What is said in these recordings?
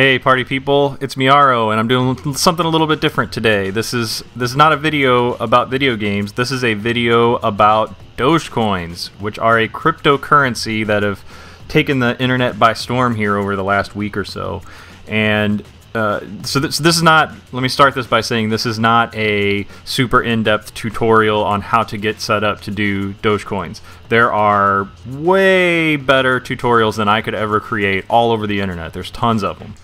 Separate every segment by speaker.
Speaker 1: Hey party people, it's Meorrow and I'm doing something a little bit different today. This is this is not a video about video games. This is a video about Dogecoins, which are a cryptocurrency that have taken the internet by storm here over the last week or so. And uh, so, th- so, this is not. Let me start this by saying this is not a super in-depth tutorial on how to get set up to do Dogecoins. There are way better tutorials than I could ever create all over the internet. There's tons of them.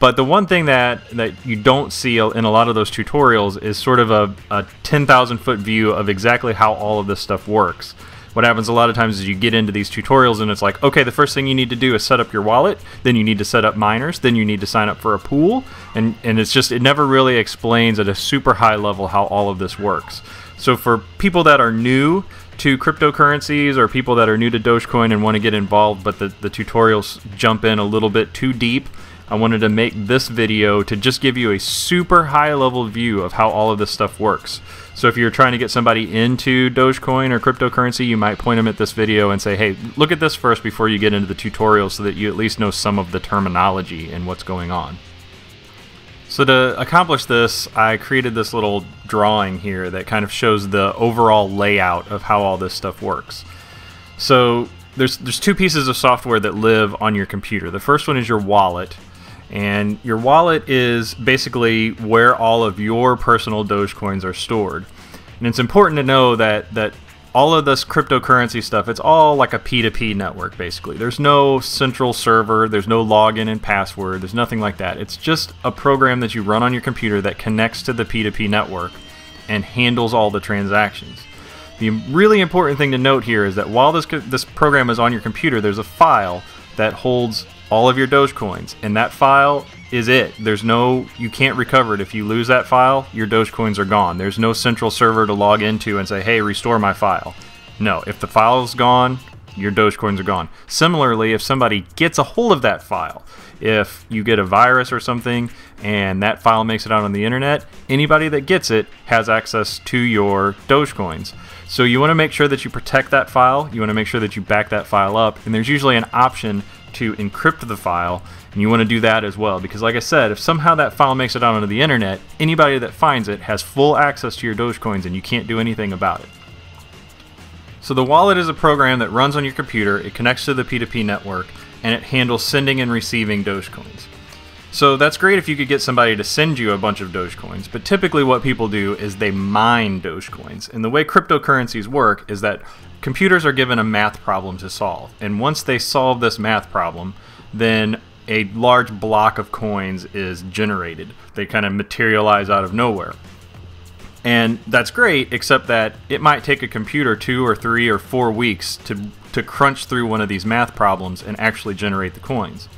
Speaker 1: But the one thing that, that you don't see in a lot of those tutorials is sort of a, a 10,000 foot view of exactly how all of this stuff works what happens a lot of times is you get into these tutorials and it's like, okay, the first thing you need to do is set up your wallet, then you need to set up miners, then you need to sign up for a pool, and, and it's just, it never really explains at a super high level how all of this works. So for people that are new to cryptocurrencies or people that are new to Dogecoin and want to get involved, but the, the tutorials jump in a little bit too deep, I wanted to make this video to just give you a super high level view of how all of this stuff works. So if you're trying to get somebody into Dogecoin or cryptocurrency, you might point them at this video and say, hey, look at this first before you get into the tutorial so that you at least know some of the terminology and what's going on. So to accomplish this, I created this little drawing here that kind of shows the overall layout of how all this stuff works. So there's there's two pieces of software that live on your computer. The first one is your wallet, and your wallet is basically where all of your personal Dogecoins are stored. And it's important to know that that all of this cryptocurrency stuff, it's all like a P2P network basically. There's no central server, there's no login and password, there's nothing like that. It's just a program that you run on your computer that connects to the P2P network and handles all the transactions. The really important thing to note here is that while this this program is on your computer, there's a file that holds all of your Dogecoins, and that file is it. There's no, you can't recover it. If you lose that file, your Dogecoins are gone. There's no central server to log into and say, hey, restore my file. No, if the file is gone, your Dogecoins are gone. Similarly, if somebody gets a hold of that file, if you get a virus or something and that file makes it out on the internet, anybody that gets it has access to your Dogecoins. So you want to make sure that you protect that file, you want to make sure that you back that file up, and there's usually an option to encrypt the file, and you want to do that as well because, like I said, if somehow that file makes it out onto the internet, anybody that finds it has full access to your Dogecoins and you can't do anything about it. So the wallet is a program that runs on your computer, it connects to the P2P network, and it handles sending and receiving Dogecoins. So that's great if you could get somebody to send you a bunch of Dogecoins, but typically what people do is they mine Dogecoins. And the way cryptocurrencies work is that computers are given a math problem to solve. And once they solve this math problem, then a large block of coins is generated. They kind of materialize out of nowhere. And that's great, except that it might take a computer two or three or four weeks to, to crunch through one of these math problems and actually generate the coins.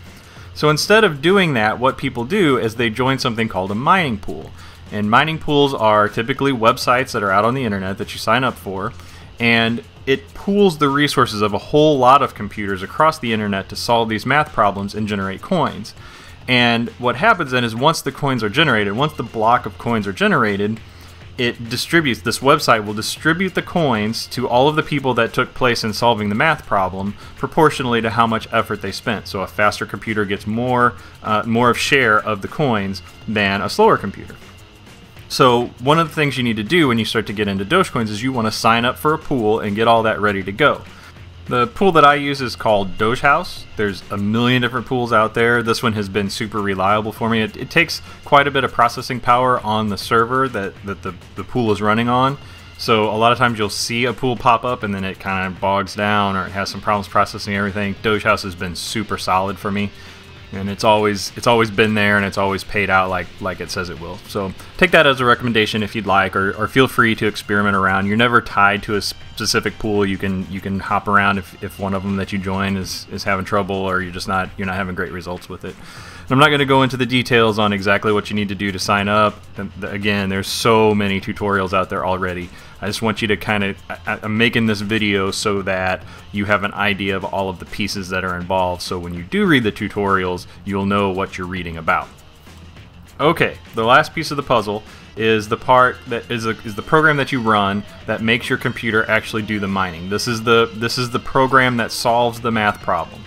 Speaker 1: So instead of doing that, what people do is they join something called a mining pool. And mining pools are typically websites that are out on the internet that you sign up for, and it pools the resources of a whole lot of computers across the internet to solve these math problems and generate coins. And what happens then is once the coins are generated, once the block of coins are generated, it distributes this website will distribute the coins to all of the people that took place in solving the math problem proportionally to how much effort they spent so a faster computer gets more uh, more of share of the coins than a slower computer so one of the things you need to do when you start to get into dogecoins is you want to sign up for a pool and get all that ready to go the pool that I use is called Dogehouse. There's a million different pools out there. This one has been super reliable for me. It, it, takes quite a bit of processing power on the server that, that the, the pool is running on. So a lot of times you'll see a pool pop up and then it kind of bogs down or it has some problems processing everything. Dogehouse has been super solid for me and it's always it's always been there and it's always paid out like like it says it will. So take that as a recommendation if you'd like or, or feel free to experiment around. You're never tied to a specific pool you can you can hop around if, if one of them that you join is is having trouble or you're just not you're not having great results with it and i'm not going to go into the details on exactly what you need to do to sign up again there's so many tutorials out there already I just want you to kind of, I'm making this video so that you have an idea of all of the pieces that are involved. So when you do read the tutorials, you'll know what you're reading about. Okay, the last piece of the puzzle is the part that is, a, is the program that you run that makes your computer actually do the mining. This is the this is the program that solves the math problem.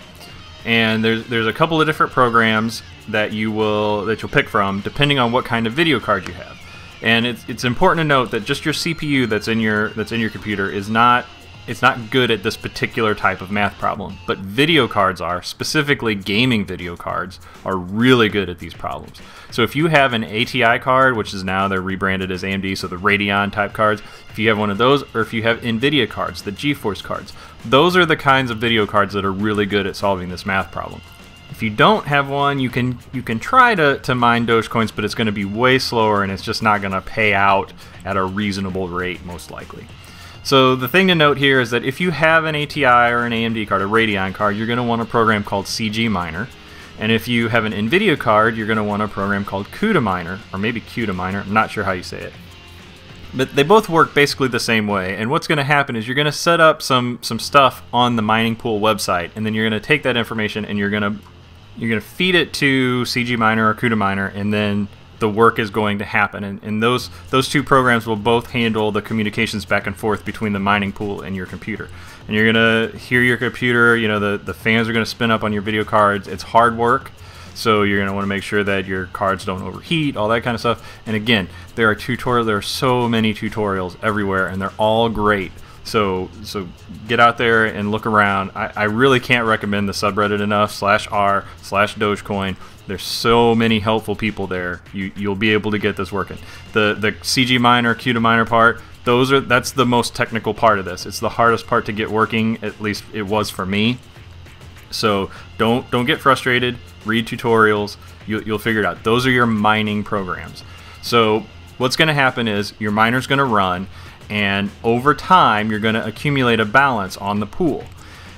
Speaker 1: and there's there's a couple of different programs that you will that you'll pick from depending on what kind of video card you have. And it's it's important to note that just your CPU that's in your that's in your computer is not it's not good at this particular type of math problem, but video cards are, specifically gaming video cards, are really good at these problems. So if you have an ATI card, which is now they're rebranded as AMD, so the Radeon type cards, if you have one of those, or if you have NVIDIA cards, the GeForce cards, those are the kinds of video cards that are really good at solving this math problem. If you don't have one, you can you can try to, to mine Dogecoins, but it's going to be way slower and it's just not going to pay out at a reasonable rate, most likely. So the thing to note here is that if you have an ATI or an AMD card, a Radeon card, you're going to want a program called CG Miner. And if you have an NVIDIA card, you're going to want a program called CUDA Miner, or maybe CUDA Miner, I'm not sure how you say it. But they both work basically the same way. And what's going to happen is you're going to set up some, some stuff on the mining pool website, and then you're going to take that information and you're going to you're going to feed it to CG Miner or CUDA Miner, and then the work is going to happen. And, and those those two programs will both handle the communications back and forth between the mining pool and your computer. And you're gonna hear your computer. You know the the fans are gonna spin up on your video cards. It's hard work. So you're going to want to make sure that your cards don't overheat, all that kind of stuff. And again, there are tutorials. There are so many tutorials everywhere, and they're all great. So so get out there and look around. I, I really can't recommend the subreddit enough. Slash r slash Dogecoin. There's so many helpful people there. You you'll be able to get this working. The the CG miner, CUDA miner part. Those are that's the most technical part of this. It's the hardest part to get working. At least it was for me. So don't don't get frustrated. Read tutorials. You, you'll figure it out. Those are your mining programs. So what's going to happen is your miner's going to run and over time you're going to accumulate a balance on the pool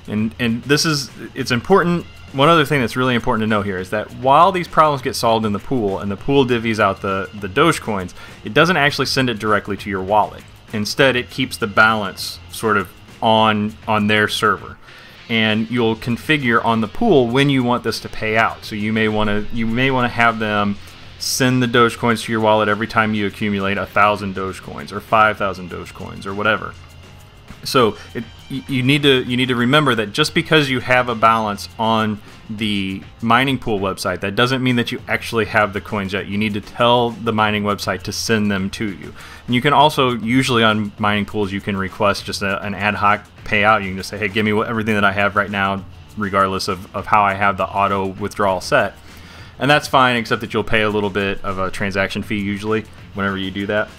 Speaker 1: and and this is it's important one other thing that's really important to know here is that while these problems get solved in the pool and the pool divvies out the the Dogecoins, it doesn't actually send it directly to your wallet. Instead, it keeps the balance sort of on on their server. And you'll configure on the pool when you want this to pay out. So you may want to you may want to have them send the Dogecoins to your wallet every time you accumulate a thousand Dogecoins or five thousand Dogecoins or whatever. So it, you need to you need to remember that just because you have a balance on the mining pool website, that doesn't mean that you actually have the coins yet. You need to tell the mining website to send them to you. And you can also usually on mining pools you can request just a, an ad hoc payout. You can just say, hey, give me everything that I have right now, regardless of, of how I have the auto withdrawal set and that's fine, except that you'll pay a little bit of a transaction fee usually whenever you do that.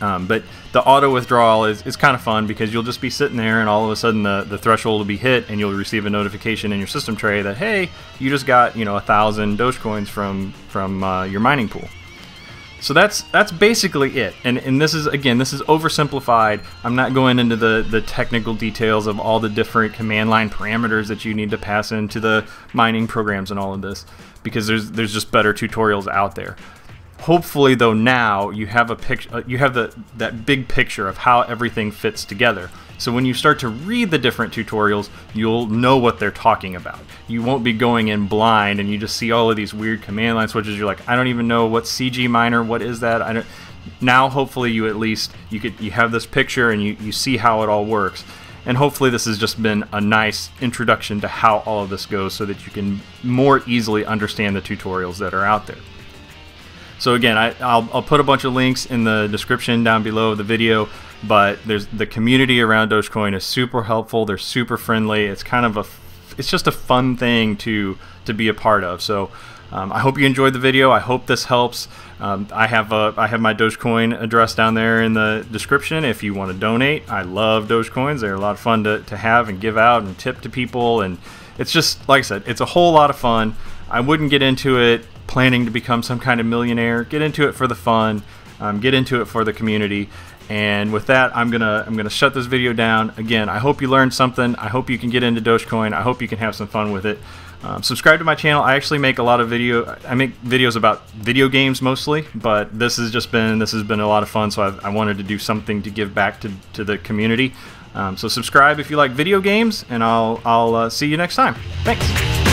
Speaker 1: Um, but the auto withdrawal is, is kind of fun because you'll just be sitting there and all of a sudden the, the threshold will be hit and you'll receive a notification in your system tray that hey you just got you know a thousand Dogecoins from from uh, your mining pool. So that's that's basically it. And and this is again this is oversimplified. I'm not going into the the technical details of all the different command line parameters that you need to pass into the mining programs and all of this because there's there's just better tutorials out there. Hopefully though now you have a picture uh, you have the that big picture of how everything fits together. So when you start to read the different tutorials, you'll know what they're talking about. You won't be going in blind and you just see all of these weird command line switches. You're like, I don't even know what CG miner, what is that? I don't. Now, hopefully, you at least you could you have this picture and you you see how it all works. And hopefully this has just been a nice introduction to how all of this goes so that you can more easily understand the tutorials that are out there. So again, I, will put a bunch of links in the description down below of the video, but there's the community around Dogecoin is super helpful. They're super friendly. It's kind of a, it's just a fun thing to to be a part of. So um, I hope you enjoyed the video. I hope this helps. Um, I have a, I have my Dogecoin address down there in the description if you want to donate. I love Dogecoins. They're a lot of fun to, to have and give out and tip to people. And it's just, like I said, it's a whole lot of fun. I wouldn't get into it planning to become some kind of millionaire. Get into it for the fun. Um, get into it for the community. And with that, I'm gonna I'm gonna shut this video down. Again, I hope you learned something. I hope you can get into Dogecoin. I hope you can have some fun with it. Um, subscribe to my channel. I actually make a lot of video. I make videos about video games mostly, but this has just been this has been a lot of fun. So I've, i wanted to do something to give back to, to the community. Um, so subscribe if you like video games, and I'll I'll uh, see you next time. Thanks.